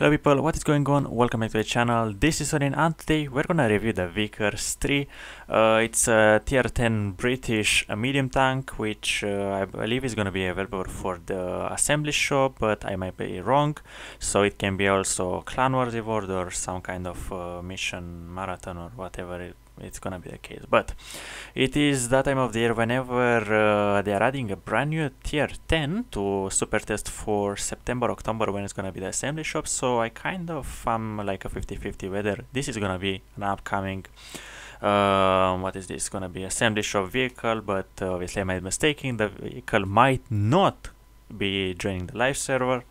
Hello people, what is going on? Welcome back to the channel. This is Sorin and today we're gonna review the Vickers 3. Uh, it's a tier 10 British medium tank which uh, I believe is gonna be available for the assembly shop but I might be wrong. So it can be also clan wars reward or some kind of uh, mission marathon or whatever it it's gonna be the case. But it is that time of the year whenever uh, they are adding a brand new tier 10 to super test for september october when it's gonna be the assembly shop. So i kind of am like a 50 50 whether this is gonna be an upcoming um, what is this gonna be assembly shop vehicle. But uh, obviously i might be mistaken the vehicle might not be joining the live server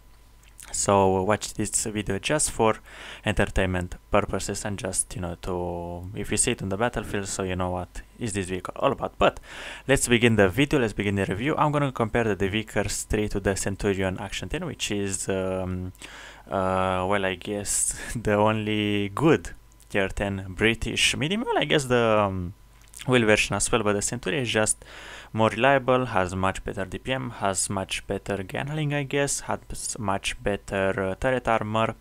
so watch this video just for entertainment purposes and just you know to if you see it on the battlefield so you know what is this vehicle all about. But let's begin the video let's begin the review. I'm going to compare the Vickers 3 to the Centurion Action 10 which is um, uh, well i guess the only good tier 10 british medium. Well i guess the um, wheel version as well but the Centurion is just more reliable, has much better DPM, has much better handling I guess, has much better uh, turret armor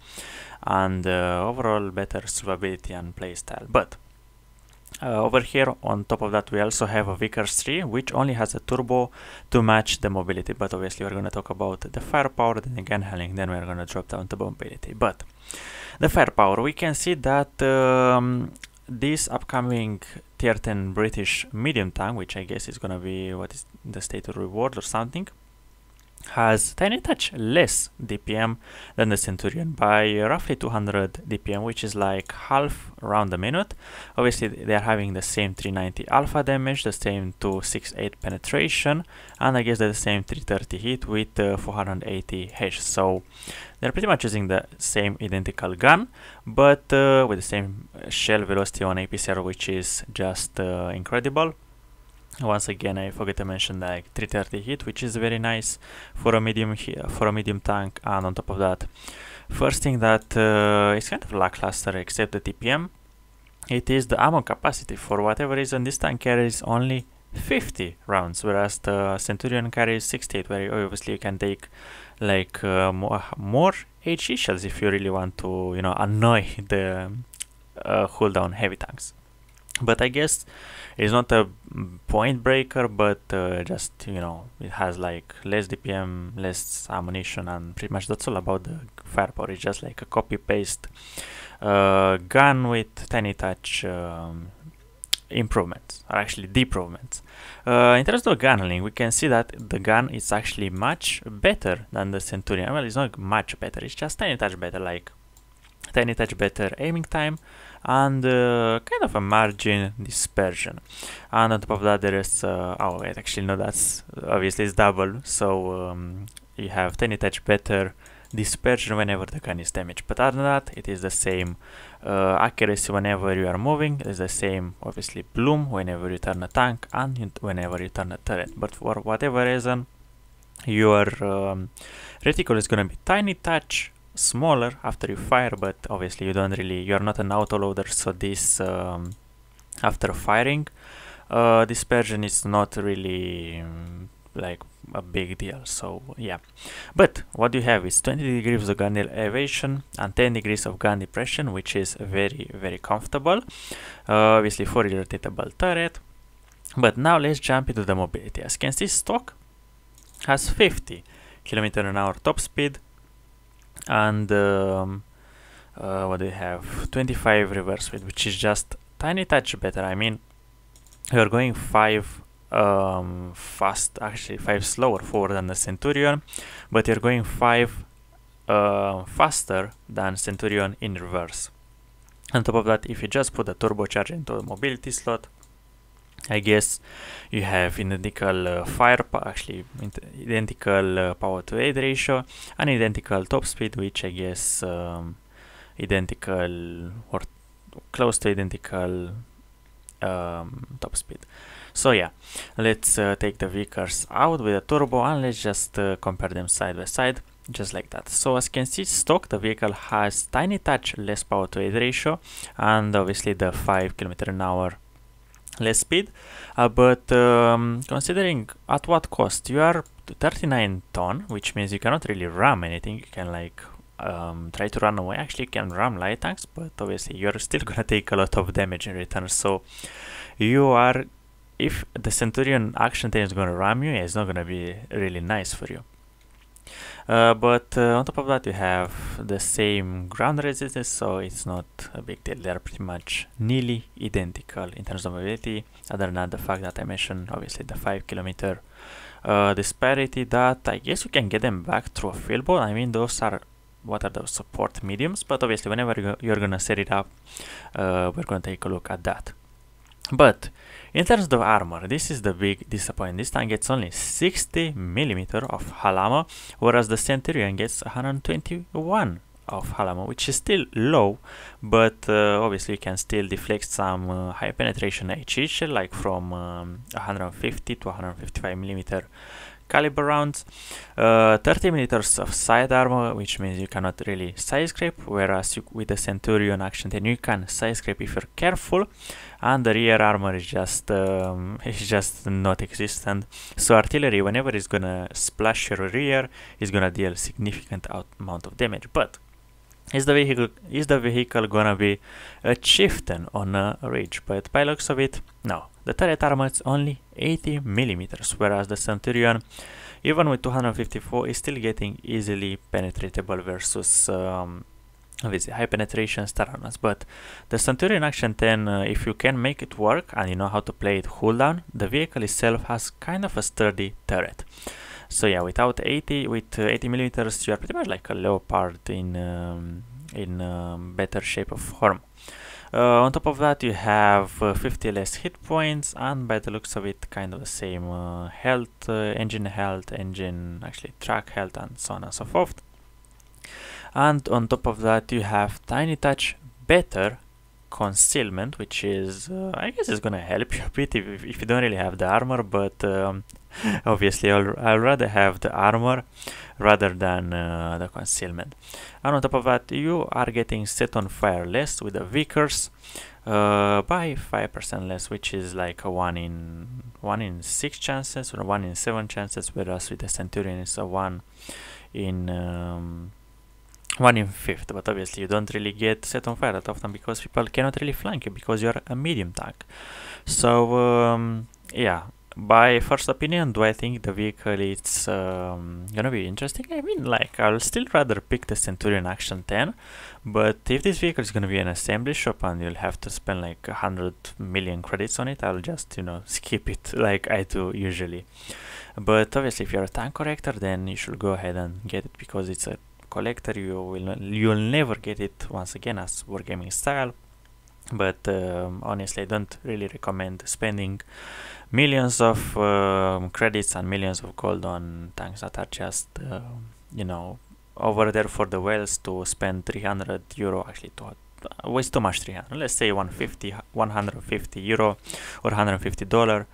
and uh, overall better survivability and playstyle. But uh, over here on top of that we also have a Vickers 3 which only has a turbo to match the mobility but obviously we're going to talk about the firepower then the handling then we're going to drop down to mobility but the firepower we can see that um, this upcoming tier 10 British medium tank, which I guess is gonna be what is the state of reward or something, has tiny touch less DPM than the Centurion by roughly 200 DPM, which is like half around a minute. Obviously, they are having the same 390 alpha damage, the same 268 penetration, and I guess the same 330 HEAT with uh, 480 HE. So they're pretty much using the same identical gun, but uh, with the same shell velocity on APCR, which is just uh, incredible once again I forgot to mention like 330 HEAT which is very nice for a medium for a medium tank and on top of that. First thing that uh, is kind of lackluster except the DPM it is the ammo capacity. For whatever reason this tank carries only 50 rounds whereas the Centurion carries 68 where obviously you can take like uh, more, more HE shells if you really want to you know annoy the uh, cooldown heavy tanks but I guess it's not a point breaker but uh, just you know it has like less DPM less ammunition and pretty much that's all about the firepower it's just like a copy paste uh, gun with tiny touch um, improvements or actually deprovements. Uh, in terms of gun handling we can see that the gun is actually much better than the Centurion. Well it's not much better it's just tiny touch better like tiny touch better aiming time and uh, kind of a margin dispersion. And on top of that there is uh, oh wait actually no that's obviously it's double. So um, you have tiny touch better dispersion whenever the gun is damaged. But other than that it is the same uh, accuracy whenever you are moving. It's the same obviously bloom whenever you turn a tank and whenever you turn a turret. But for whatever reason your um, reticle is gonna be tiny touch smaller after you fire but obviously you don't really you're not an autoloader so this um, after firing uh, dispersion is not really um, like a big deal so yeah. But what you have is 20 degrees of gun elevation and 10 degrees of gun depression which is very very comfortable. Uh, obviously for rotatable turret. But now let's jump into the mobility. As you can see stock has 50 kilometer an hour top speed and um, uh, what do you have? 25 reverse speed which is just tiny touch better. I mean you're going 5 um, fast actually 5 slower forward than the Centurion but you're going 5 uh, faster than Centurion in reverse. On top of that if you just put a turbocharger into the mobility slot I guess you have identical uh, fire actually identical uh, power to aid ratio and identical top speed which I guess um, identical or close to identical um, top speed. So yeah let's uh, take the Vickers out with a turbo and let's just uh, compare them side by side just like that. So as you can see stock the vehicle has tiny touch less power to aid ratio and obviously the 5 km an hour less speed uh, but um, considering at what cost you are 39 ton which means you cannot really ram anything you can like um, try to run away. Actually, you can ram light tanks, but obviously you're still gonna take a lot of damage in return. So you are, if the Centurion action 10 is gonna ram you, it's not gonna be really nice for you. Uh, but uh, on top of that you have the same ground resistance so it's not a big deal. They are pretty much nearly identical in terms of mobility other than the fact that I mentioned obviously the 5 kilometer uh, disparity that I guess you can get them back through a field ball. I mean those are what are those support mediums? But obviously whenever you're gonna set it up uh, we're gonna take a look at that. But in terms of armor, this is the big disappointment. This tank gets only 60 millimeter of armor, whereas the Centurion gets 121 of armor, which is still low, but uh, obviously you can still deflect some uh, high penetration HE like from um, 150 to 155 millimeter caliber rounds, uh, 30 millimeters of side armor, which means you cannot really side scrape, whereas you, with the Centurion action then you can side scrape if you're careful, and the rear armor is just um, is just not existent. So artillery, whenever it's gonna splash your rear, is gonna deal significant amount of damage, but is the vehicle is the vehicle gonna be a chieftain on a ridge? But by looks of it, no. The turret armor is only 80 millimeters, whereas the Centurion, even with 254, is still getting easily penetratable versus um, high penetration Staranas. But the Centurion Action 10, uh, if you can make it work and you know how to play it hull down, the vehicle itself has kind of a sturdy turret. So yeah, without 80, with uh, 80 millimeters, you are pretty much like a leopard in um, in um, better shape of form. Uh, on top of that, you have uh, 50 less hit points, and by the looks of it, kind of the same uh, health, uh, engine health, engine actually track health, and so on and so forth. And on top of that, you have tiny touch better concealment, which is, uh, I guess, is gonna help you a bit if, if you don't really have the armor, but um, obviously I'll, I'll rather have the armor rather than uh, the concealment. And on top of that, you are getting set on fire less with the Vickers uh, by 5% less, which is like a 1 in 1 in 6 chances or 1 in 7 chances, whereas with the Centurion it's a 1 in um, 1 in 5th, but obviously you don't really get set on fire that often because people cannot really flank you because you're a medium tank. So um, yeah, by first opinion, do I think the vehicle is um, gonna be interesting? I mean, like, I'll still rather pick the Centurion Action 10, but if this vehicle is gonna be an assembly shop and you'll have to spend like a hundred million credits on it, I'll just, you know, skip it like I do usually. But obviously, if you're a tank collector, then you should go ahead and get it because it's a collector. You will you'll never get it once again as wargaming style. But um, honestly, I don't really recommend spending millions of um, credits and millions of gold on tanks that are just uh, you know over there for the whales to spend 300 euro actually to uh, waste too much 300 let's say 150 150 euro or 150 dollar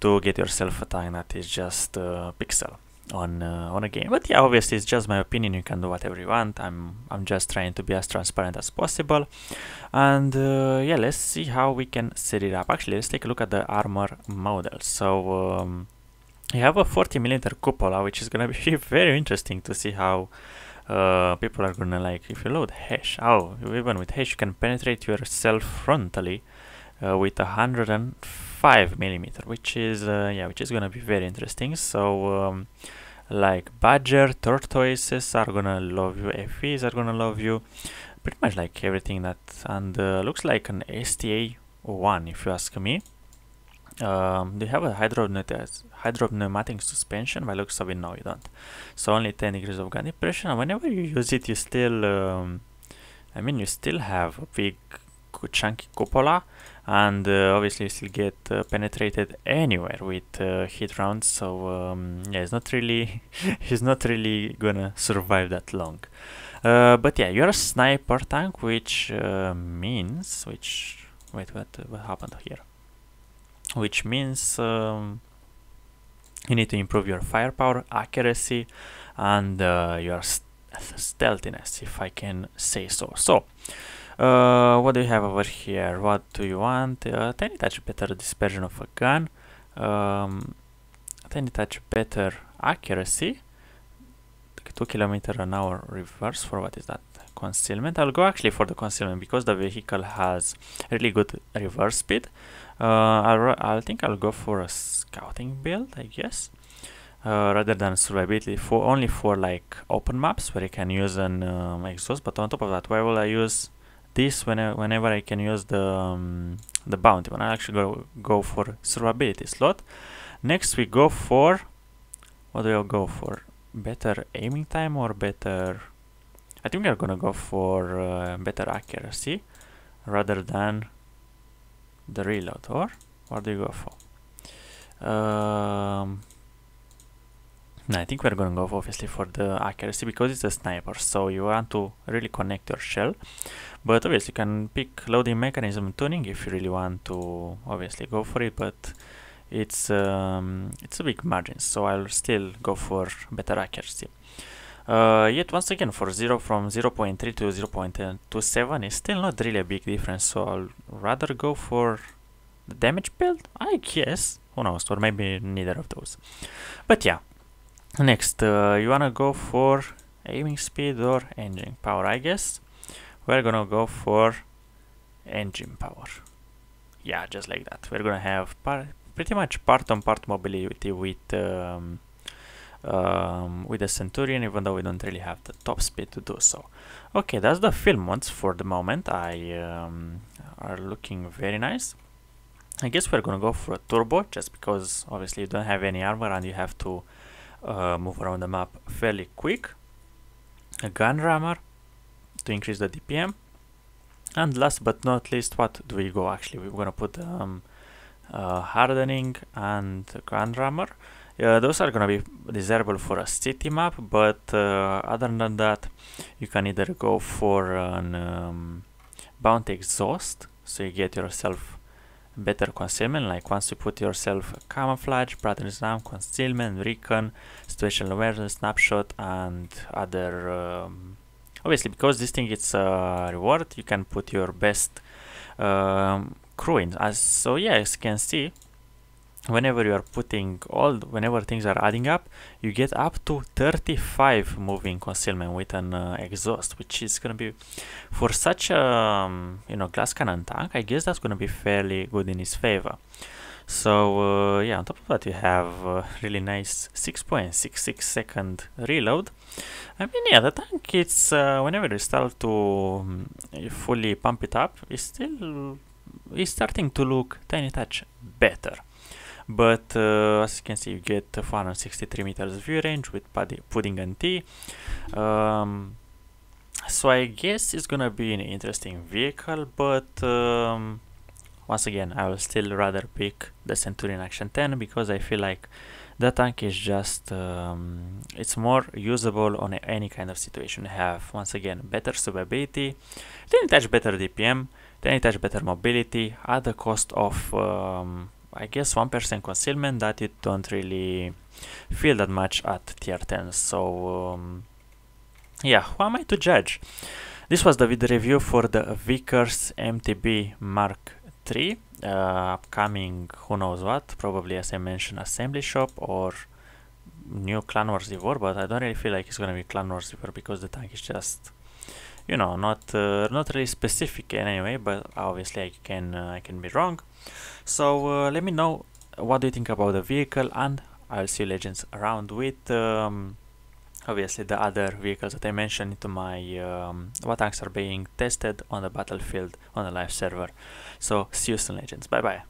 to get yourself a tank that is just uh, pixel on uh, on a game. But yeah obviously it's just my opinion. You can do whatever you want. I'm i'm just trying to be as transparent as possible. And uh, yeah let's see how we can set it up. Actually let's take a look at the armor model. So um, you have a 40 millimeter cupola which is gonna be very interesting to see how uh, people are gonna like if you load HESH oh even with HESH you can penetrate yourself frontally uh, with a 105 millimeter which is uh, yeah which is gonna be very interesting. So um, like badger tortoises are gonna love you FEs are gonna love you pretty much like everything that and uh, looks like an STA one if you ask me um, do you have a hydropneumatic suspension? By looks of it, no, you don't. So only 10 degrees of gun depression. And whenever you use it, you still, um, I mean, you still have a big chunky cupola, and uh, obviously you still get uh, penetrated anywhere with uh, HEAT rounds. So um, yeah, it's not really, he's not really gonna survive that long. Uh, but yeah, you're a sniper tank, which uh, means, which, wait, what, what happened here? Which means um, you need to improve your firepower, accuracy, and uh, your st stealthiness, if I can say so. So, uh, what do you have over here? What do you want? Uh, tiny touch better dispersion of a gun. Um, tiny touch better accuracy 2 kilometer an hour reverse for what is that concealment I'll go actually for the concealment because the vehicle has really good reverse speed uh, I'll, I'll think I'll go for a scouting build I guess uh, rather than survivability for only for like open maps where you can use an um, exhaust but on top of that why will I use this whenever, whenever I can use the um, the bounty. When I actually go go for survivability slot next we go for what do we go for? Better aiming time or better I think we're gonna go for uh, better accuracy rather than the reload or what do you go for? Um, I think we're gonna go obviously for the accuracy because it's a sniper so you want to really connect your shell. But obviously you can pick loading mechanism tuning if you really want to obviously go for it but it's um, it's a big margin so I'll still go for better accuracy. Uh, yet once again for 0 from 0 0.3 to 0 0.27 is still not really a big difference so I'll rather go for the damage build I guess. Who knows? Or maybe neither of those. But yeah next uh, you wanna go for aiming speed or engine power? I guess we're gonna go for engine power. Yeah just like that. We're gonna have pretty much part on part mobility with um, um, with the Centurion even though we don't really have the top speed to do so. Okay that's the field mods for the moment. I um, are looking very nice. I guess we're gonna go for a turbo just because obviously you don't have any armor and you have to uh, move around the map fairly quick. A gun rammer to increase the DPM and last but not least what do we go actually? We're gonna put um, uh, hardening and gun rammer. Uh, those are gonna be desirable for a city map but uh, other than that you can either go for an um, bounty exhaust so you get yourself better concealment like once you put yourself camouflage, Pratislam, concealment, recon, situational awareness, snapshot and other um, obviously because this thing is a reward you can put your best um, crew in. As so yeah as you can see whenever you are putting all whenever things are adding up you get up to 35 moving concealment with an uh, exhaust which is gonna be for such a um, you know glass cannon tank I guess that's gonna be fairly good in his favor. So uh, yeah on top of that you have uh, really nice 6.66 second reload. I mean yeah the tank it's uh, whenever you start to um, fully pump it up it's still it's starting to look tiny touch better but uh, as you can see you get 463 meters view range with pudding and tea. Um, so I guess it's gonna be an interesting vehicle but um, once again I will still rather pick the Centurion Action 10 because I feel like the tank is just um, it's more usable on any kind of situation you have. Once again better survivability tiny touch better DPM tiny touch better mobility at the cost of um, I guess 1% concealment that you don't really feel that much at tier 10 so um, yeah who am I to judge? This was the video review for the Vickers MBT Mark III uh, upcoming who knows what probably as I mentioned assembly shop or new Clan Wars War but I don't really feel like it's gonna be Clan Wars War because the tank is just you know not uh, not really specific in any way but obviously I can uh, I can be wrong. So uh, let me know what do you think about the vehicle and I'll see legends around with um, obviously the other vehicles that I mentioned into my um, what tanks are being tested on the battlefield on the live server. So see you soon legends. Bye bye